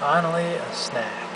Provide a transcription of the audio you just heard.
Finally, a snack.